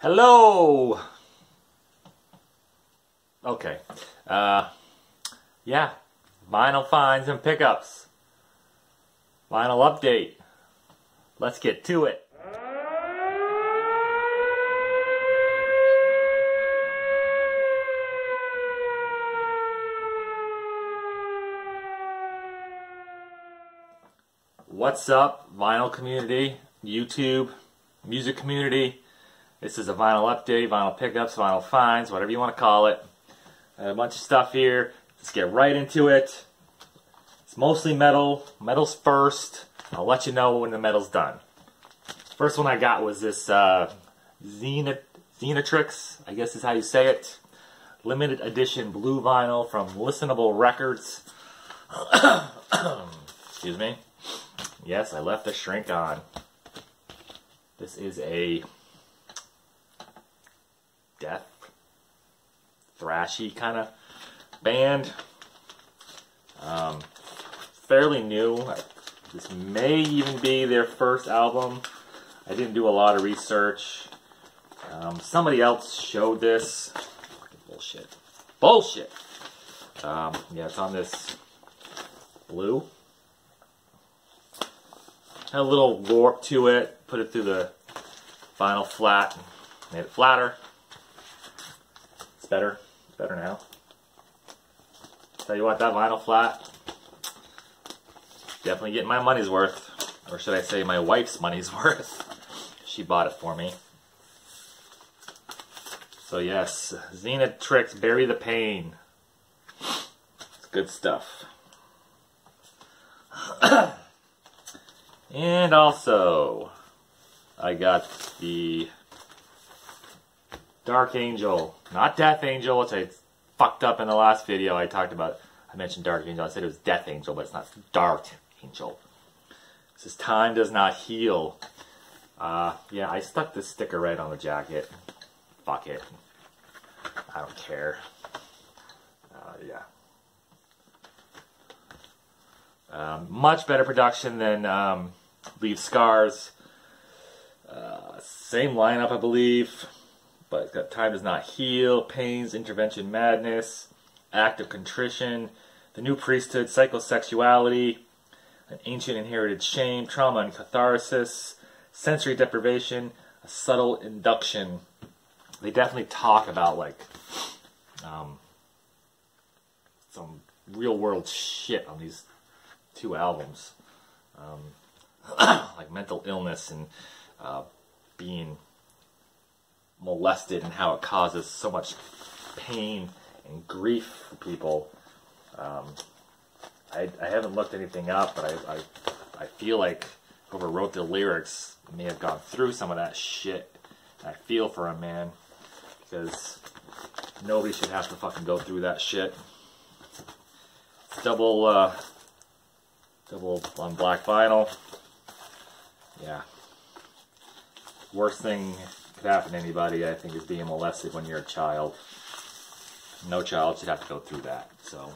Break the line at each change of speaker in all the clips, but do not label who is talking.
Hello! Okay. Uh, yeah. Vinyl finds and pickups. Vinyl update. Let's get to it. What's up, vinyl community, YouTube, music community? This is a vinyl update, vinyl pickups, vinyl finds, whatever you want to call it. A bunch of stuff here. Let's get right into it. It's mostly metal. Metal's first. I'll let you know when the metal's done. First one I got was this uh, Zenit Xenatrix, I guess is how you say it. Limited edition blue vinyl from Listenable Records. Excuse me. Yes, I left the shrink on. This is a death thrashy kind of band. Um, fairly new. This may even be their first album. I didn't do a lot of research. Um, somebody else showed this. Bullshit. Bullshit! Um, yeah, it's on this blue. Had a little warp to it. Put it through the vinyl flat. Made it flatter. Better. It's better now. Tell you what, that vinyl flat, definitely getting my money's worth. Or should I say my wife's money's worth. She bought it for me. So yes, Xena Tricks, Bury the Pain. It's good stuff. and also, I got the Dark Angel, not Death Angel, which I fucked up in the last video. I talked about, I mentioned Dark Angel. I said it was Death Angel, but it's not Dark Angel. It says Time Does Not Heal. Uh, yeah, I stuck this sticker right on the jacket. Fuck it. I don't care. Uh, yeah. Um, much better production than um, Leave Scars. Uh, same lineup, I believe, but Time Does Not Heal, Pains, Intervention Madness, Act of Contrition, The New Priesthood, Psychosexuality, An Ancient Inherited Shame, Trauma and Catharsis, Sensory Deprivation, A Subtle Induction. They definitely talk about, like, um, some real world shit on these two albums. Um, like mental illness and uh, being molested and how it causes so much pain and grief for people. Um, I, I, haven't looked anything up, but I, I, I feel like whoever wrote the lyrics may have gone through some of that shit. I feel for him, man, because nobody should have to fucking go through that shit. Double, uh, double on black vinyl. Yeah. Worst thing could happen to anybody, I think, is being molested when you're a child. No child should have to go through that. So,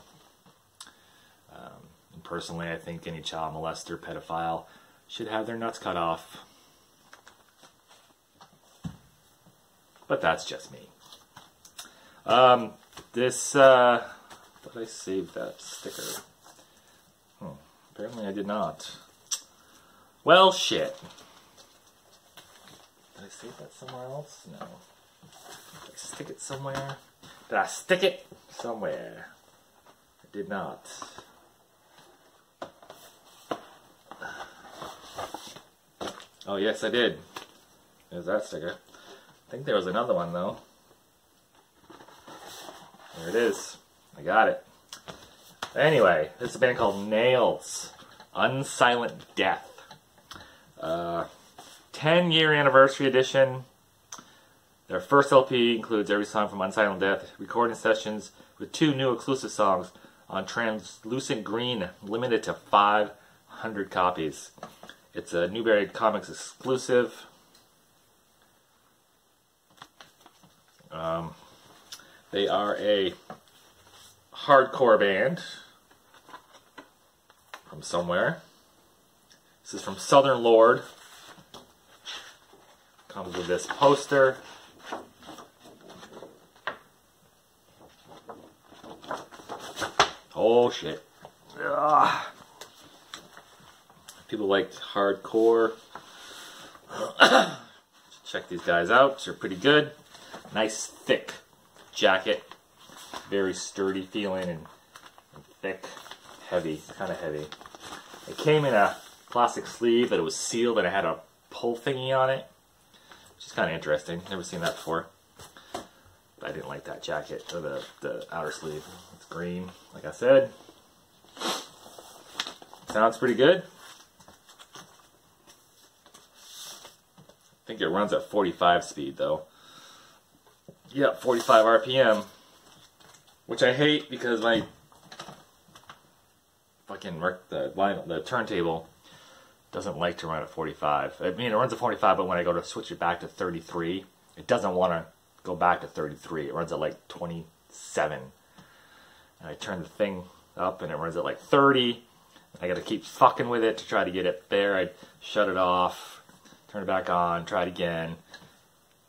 um, personally, I think any child molester, pedophile, should have their nuts cut off. But that's just me. Um, this, uh, I saved that sticker. Hmm. Apparently I did not. Well, shit. Did I save that somewhere else? No. Did I stick it somewhere? Did I stick it somewhere? I did not. Oh, yes, I did. There's that sticker. I think there was another one, though. There it is. I got it. Anyway, this is a band called Nails. Unsilent Death. Uh, 10 year anniversary edition. Their first LP includes every song from Unsilent Death, recording sessions with two new exclusive songs on Translucent Green, limited to 500 copies. It's a Newbury Comics exclusive. Um, they are a hardcore band from somewhere. This is from Southern Lord. Comes with this poster. Oh shit. Ugh. People liked hardcore. Check these guys out. They're pretty good. Nice thick jacket. Very sturdy feeling and, and thick. Heavy. Kind of heavy. It came in a plastic sleeve that it was sealed and it had a pull thingy on it. Is kind of interesting. Never seen that before. But I didn't like that jacket or the, the outer sleeve. It's green, like I said. Sounds pretty good. I think it runs at 45 speed though. Yep, 45 RPM. Which I hate because my fucking the the turntable doesn't like to run at 45. I mean, it runs at 45, but when I go to switch it back to 33, it doesn't want to go back to 33. It runs at like 27. And I turn the thing up and it runs at like 30. I got to keep fucking with it to try to get it there. I shut it off, turn it back on, try it again.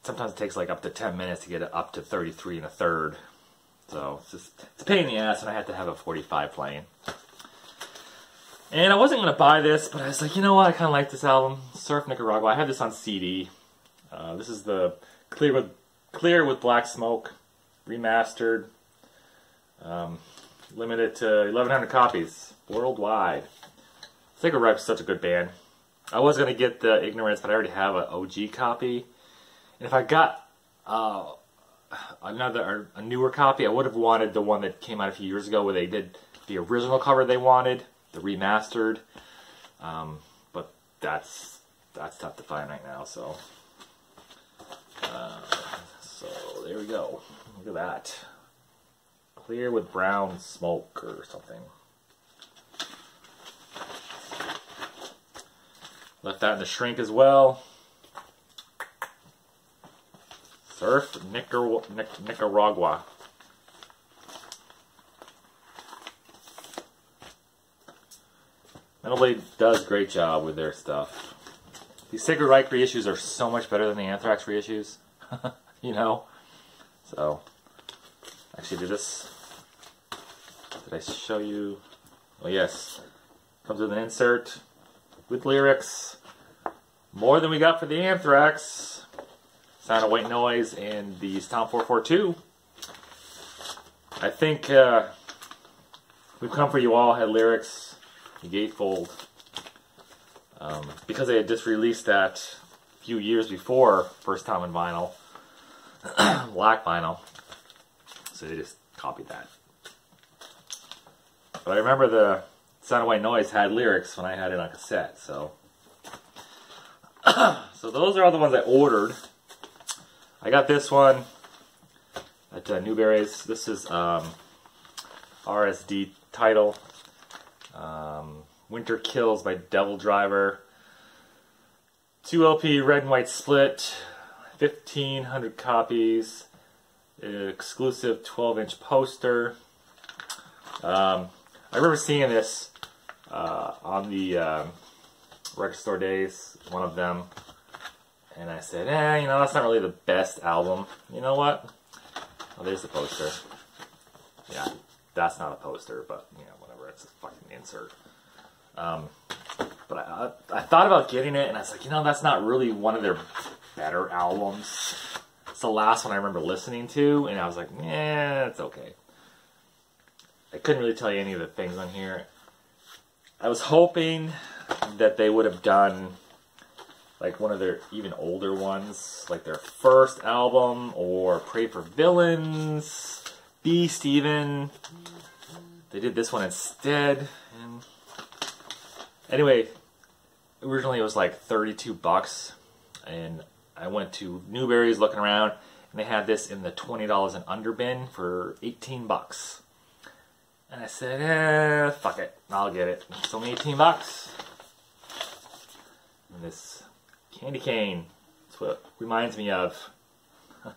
Sometimes it takes like up to 10 minutes to get it up to 33 and a third. So it's just it's a pain in the ass, and I had to have a 45 playing. And I wasn't going to buy this, but I was like, you know what? I kind of like this album, Surf Nicaragua. I have this on CD. Uh, this is the Clear with Clear with Black Smoke, remastered, um, limited to 1,100 copies worldwide. Sacred is such a good band. I was going to get the Ignorance, but I already have an OG copy. And if I got uh, another a newer copy, I would have wanted the one that came out a few years ago where they did the original cover they wanted, the remastered. Um, but that's that's tough to find right now. So, uh, so there we go. Look at that, clear with brown smoke or something. Left that in the shrink as well. Surf Nicar Nicaragua. Metal Blade does great job with their stuff. These Sacred Reich reissues are so much better than the Anthrax reissues. you know? So, actually, did this. Did I show you? Oh, yes. Comes with an insert with lyrics. More than we got for the Anthrax. Sound of White Noise and the Stomp 442. I think uh, We've Come For You All had lyrics, gatefold. Um, because they had just released that a few years before First Time in Vinyl, black vinyl, so they just copied that. But I remember the Sound White Noise had lyrics when I had it on cassette, so. so those are all the ones I ordered. I got this one at uh, Newbury's. This is um, RSD title. Um, Winter Kills by Devil Driver. 2 LP red and white split. 1500 copies. Exclusive 12 inch poster. Um, I remember seeing this uh, on the um, record store days, one of them, and I said, eh, you know, that's not really the best album. You know what? Oh, there's the poster. Yeah, that's not a poster, but, you know, it's a fucking insert. Um, but I, I, thought about getting it, and I was like, you know, that's not really one of their better albums. It's the last one I remember listening to, and I was like, yeah, it's okay. I couldn't really tell you any of the things on here. I was hoping that they would have done like one of their even older ones, like their first album or Pray for Villains, Beast even. They did this one instead. And anyway, originally it was like 32 bucks and I went to Newbury's looking around and they had this in the $20 and under bin for 18 bucks. And I said, eh, fuck it. I'll get it. It's only 18 bucks. And this candy cane. That's what reminds me of.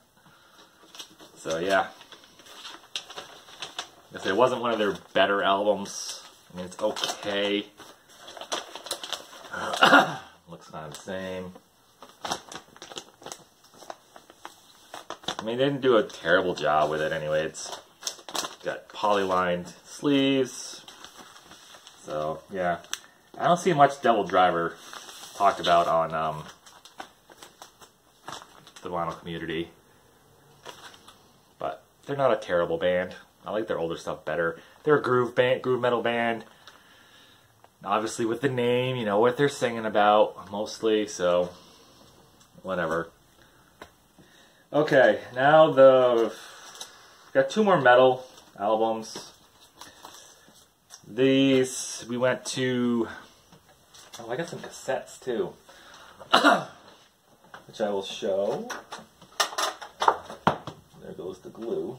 so, yeah. I guess it wasn't one of their better albums. I mean, it's okay. Looks kind of the same. I mean, they didn't do a terrible job with it anyway. It's got poly-lined sleeves. So yeah, I don't see much Devil Driver talked about on um, the vinyl community, but they're not a terrible band. I like their older stuff better. They're a groove band, groove metal band. Obviously, with the name, you know what they're singing about mostly. So, whatever. Okay, now the got two more metal albums. These we went to. Oh, I got some cassettes too, which I will show. There goes the glue.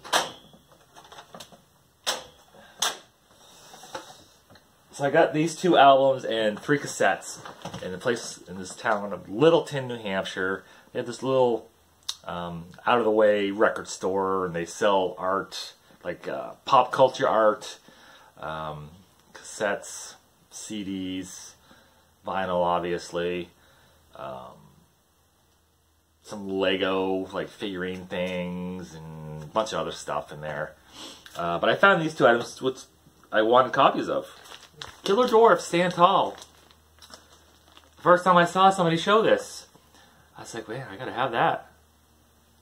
So I got these two albums and three cassettes in a place in this town of Littleton, New Hampshire. They have this little um, out of the way record store, and they sell art like uh, pop culture art, um, cassettes, CDs, vinyl, obviously, um, some Lego like figurine things, and a bunch of other stuff in there. Uh, but I found these two items, which I wanted copies of. Killer Dwarf Stand Tall. First time I saw somebody show this, I was like, man, I gotta have that.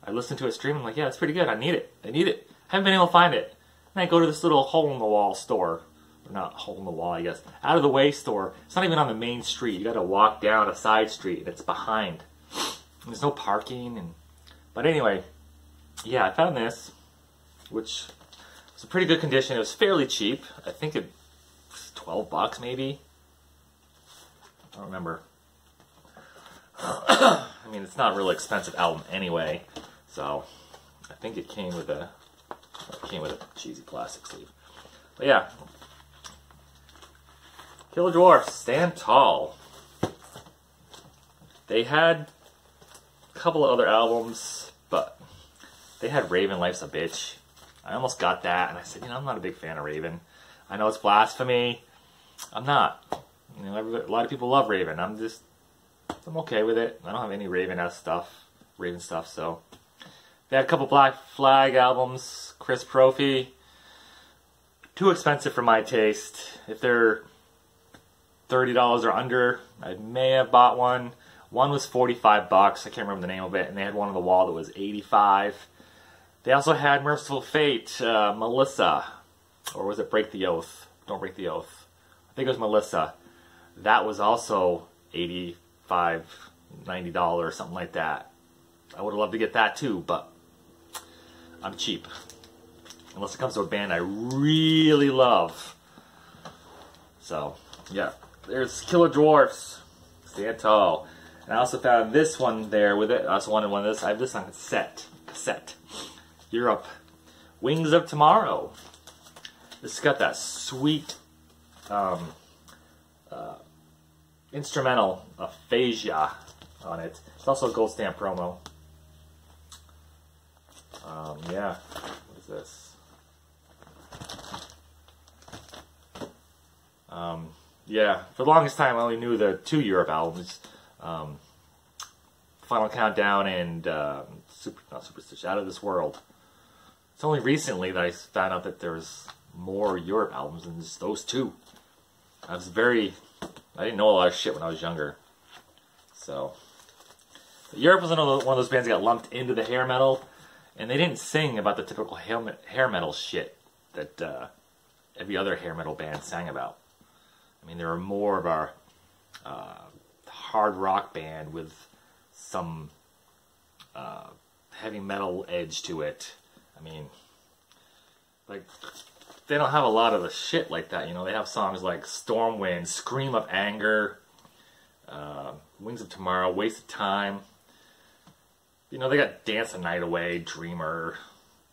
I listened to a stream, I'm like, yeah, it's pretty good. I need it. I need it. I haven't been able to find it. And I go to this little hole in the wall store. Or not hole in the wall, I guess. Out of the way store. It's not even on the main street. You gotta walk down a side street it's behind. And there's no parking and but anyway, yeah, I found this, which was a pretty good condition. It was fairly cheap. I think it 12 bucks maybe. I don't remember. I mean, it's not a really expensive album anyway, so I think it came with a came with a cheesy plastic sleeve. But yeah, Killer Dwarfs Stand Tall. They had a couple of other albums, but they had Raven Life's a Bitch. I almost got that, and I said, you know, I'm not a big fan of Raven. I know it's blasphemy. I'm not. You know, a lot of people love Raven. I'm just, I'm okay with it. I don't have any Raven s stuff, Raven stuff. So they had a couple Black Flag albums. Chris Prophy. Too expensive for my taste. If they're thirty dollars or under, I may have bought one. One was forty-five bucks. I can't remember the name of it, and they had one on the wall that was eighty-five. They also had Mercyful Fate, uh, Melissa, or was it Break the Oath? Don't Break the Oath. Think it was Melissa. That was also 85 $90, something like that. I would have loved to get that too, but I'm cheap. Unless it comes to a band I really love. So, yeah. There's Killer Dwarfs. Stand tall. And I also found this one there with it. I also wanted one of this. I have this on cassette. Cassette. Europe. Wings of Tomorrow. This has got that sweet um, uh, instrumental aphasia on it. It's also a gold stamp promo. Um, yeah, what is this? Um, yeah, for the longest time I only knew the two Europe albums. Um, Final Countdown and uh, Super, not Superstition, Out of This World. It's only recently that I found out that there's more Europe albums than just those two. I was very, I didn't know a lot of shit when I was younger. So, Europe was one of those bands that got lumped into the hair metal, and they didn't sing about the typical hair metal shit that uh, every other hair metal band sang about. I mean, they were more of a uh, hard rock band with some uh, heavy metal edge to it. I mean, like they don't have a lot of the shit like that. You know, they have songs like Stormwind, Scream of Anger, uh, Wings of Tomorrow, Waste of Time. You know, they got Dance the Night Away, Dreamer,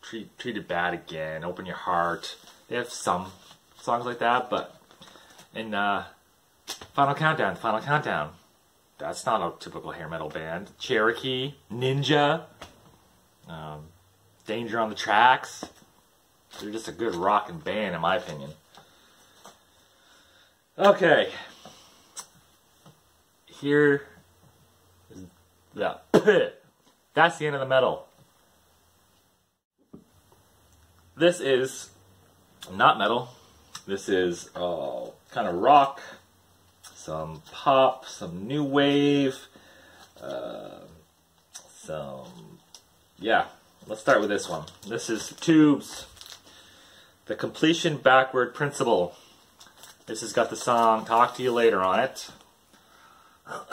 Treat, Treated Bad Again, Open Your Heart. They have some songs like that, but in uh, Final Countdown, Final Countdown, that's not a typical hair metal band. Cherokee, Ninja, um, Danger on the Tracks. They're just a good rocking band, in my opinion. Okay. Here is the. That's the end of the metal. This is not metal. This is uh, kind of rock, some pop, some new wave, uh, some, yeah. Let's start with this one. This is Tubes, The Completion Backward Principle. This has got the song Talk to You Later on it.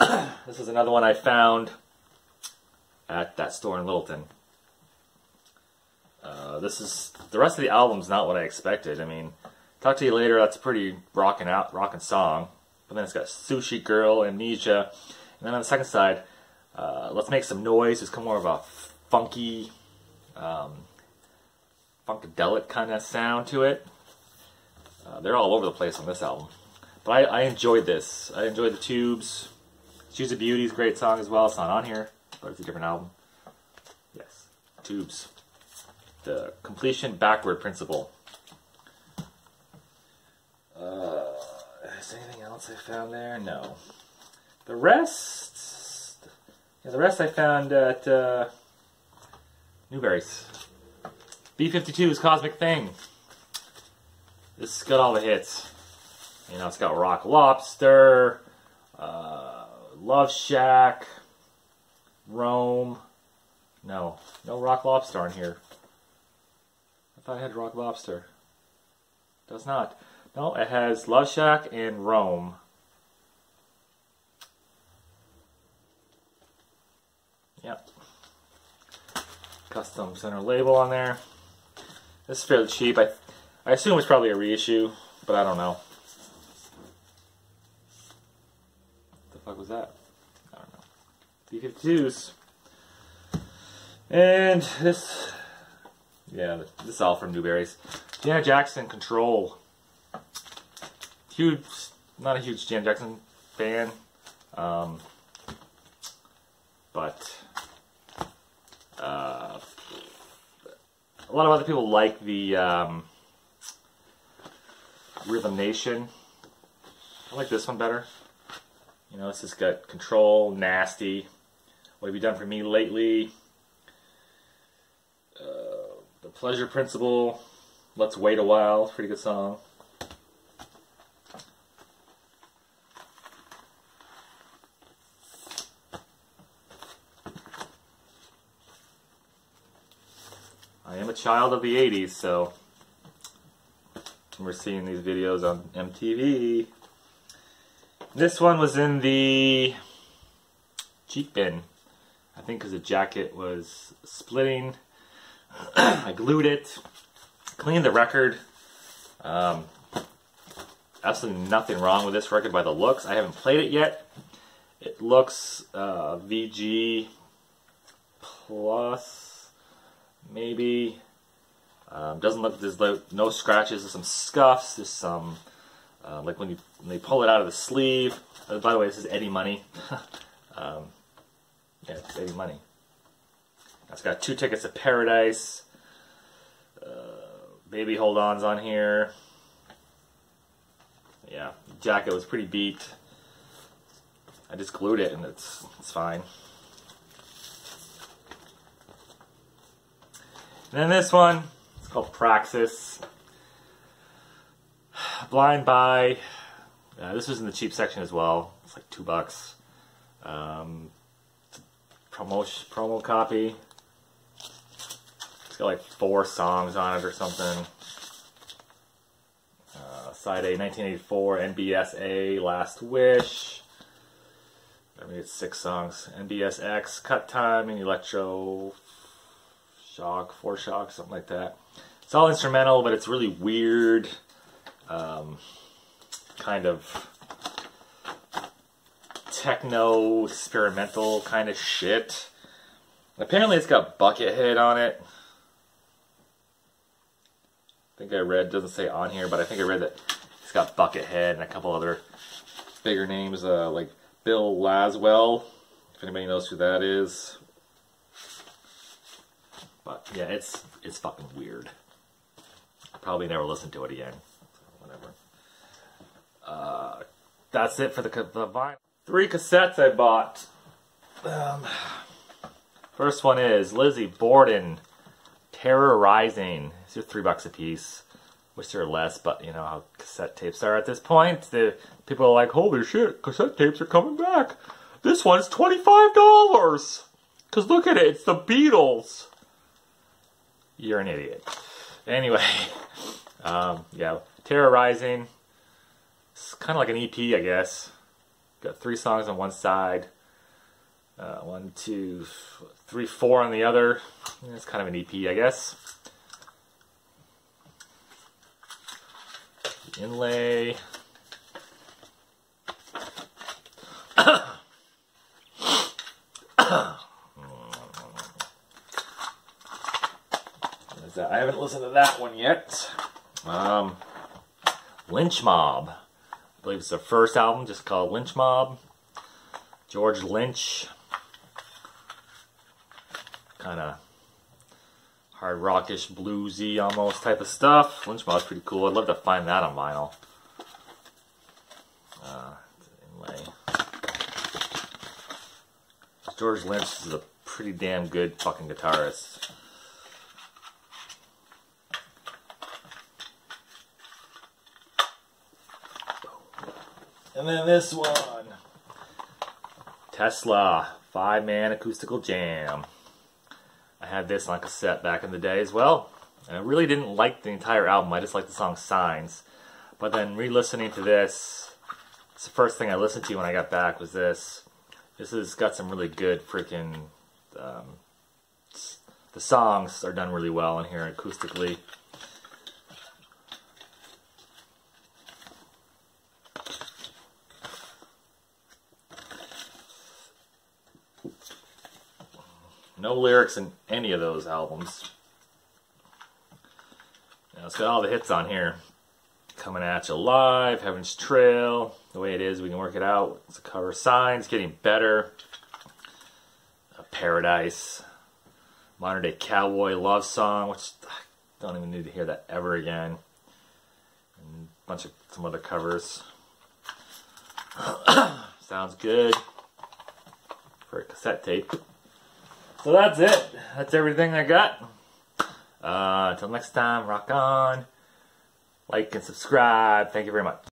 this is another one I found at that store in Littleton. Uh, this is the rest of the album's not what I expected. I mean, Talk to You Later, that's a pretty rocking out, rocking song. But then it's got Sushi Girl, Amnesia, and then on the second side, uh, Let's Make Some Noise. It's kind of more of a funky, um, funkadelic kind of sound to it. Uh, they're all over the place on this album. But I, I enjoyed this. I enjoyed the Tubes. She's a Beauty's great song as well. It's not on here, but it's a different album. Yes, Tubes. The completion backward principle. Uh, is anything else I found there? No. The rest, yeah, the rest I found at uh, Newbury's. B-52's Cosmic Thing. This has got all the hits. You know, it's got Rock Lobster, uh, Love Shack, Roam. No, no Rock Lobster on here. I thought I had Rock Lobster. Does not. No, it has Love Shack and Roam. Yep. Custom center label on there. This is fairly cheap. I, I assume it's probably a reissue, but I don't know. What the fuck was that? I don't know. B-52s. And this, yeah, this is all from Newbury's. Janet Jackson, Control. Huge, not a huge Janet Jackson fan, um, but uh, a lot of other people like the um, Rhythm Nation. I like this one better. You know, this has got Control, Nasty. What have you done for me lately? Uh, the Pleasure Principle. Let's Wait a While. Pretty good song. A child of the 80s, so we're seeing these videos on MTV. This one was in the cheap bin. I think because the jacket was splitting. I glued it, cleaned the record. Um, absolutely nothing wrong with this record by the looks. I haven't played it yet. It looks uh, VG plus, maybe. Um, doesn't look there's no scratches. There's some scuffs. There's some uh, like when you when they pull it out of the sleeve. Uh, by the way, this is Eddie Money. um, yeah, it's Eddie Money. It's got two tickets to Paradise. Uh, baby hold ons on here. Yeah, jacket was pretty beat. I just glued it and it's it's fine. And then this one, it's called Praxis. Blind Buy. Uh, this was in the cheap section as well. It's like two bucks. Um, promo promo copy. It's got like four songs on it or something. Uh, side A, 1984, NBSA, Last Wish. I mean, it's six songs. NBSX, Cut Time, and Electro Shock, Four Shock, something like that. It's all instrumental, but it's really weird. Um, kind of techno experimental kind of shit. Apparently, it's got Buckethead on it. I think I read doesn't say on here, but I think I read that it's got Buckethead and a couple other bigger names uh, like Bill Laswell. If anybody knows who that is, but yeah, it's it's fucking weird. I Probably never listen to it again. Whatever. Uh, that's it for the, the vinyl. Three cassettes I bought. Um, first one is Lizzy Borden, Terror Rising. These are three bucks a piece. Wish there were less, but you know how cassette tapes are at this point. The people are like, "Holy shit, cassette tapes are coming back! This one's twenty five dollars." Cause look at it, it's the Beatles. You're an idiot. Anyway, um, yeah, Terror Rising. It's kind of like an EP, I guess. Got three songs on one side. Uh, one, two, three, four on the other. It's kind of an EP, I guess. Inlay. I haven't listened to that one yet. Um, Lynch Mob. I believe it's their first album, just called Lynch Mob. George Lynch. Kind of hard rockish, bluesy almost type of stuff. Lynch Mob's pretty cool. I'd love to find that on vinyl. Uh, George Lynch is a pretty damn good fucking guitarist. And then this one. Tesla, five man acoustical jam. I had this on cassette back in the day as well. And I really didn't like the entire album, I just liked the song Signs. But then re listening to this, it's the first thing I listened to when I got back was this. This has got some really good freaking. Um, the songs are done really well in here acoustically. No lyrics in any of those albums. Now it's got all the hits on here. Coming at you live, Heaven's Trail, the way it is, we can work it out. It's a cover signs, getting better. A Paradise, Modern Day Cowboy Love Song, which I don't even need to hear that ever again. And a bunch of some other covers. Sounds good for a cassette tape. So that's it. That's everything I got. Uh, until next time, rock on. Like and subscribe. Thank you very much.